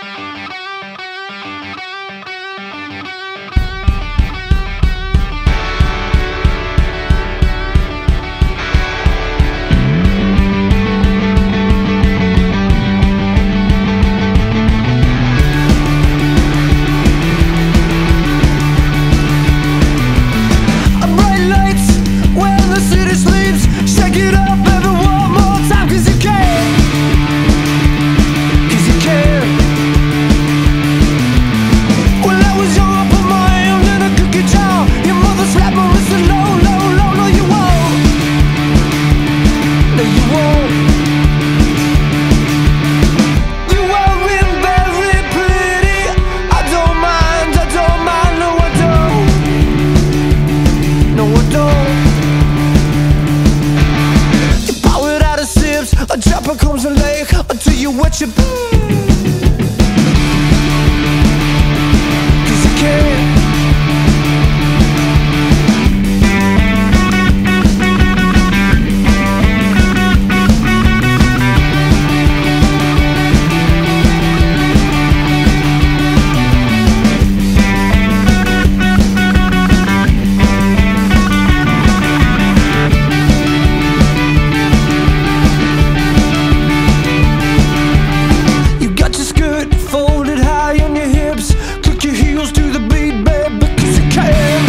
Bye. becomes a lake until you wet your bed. fire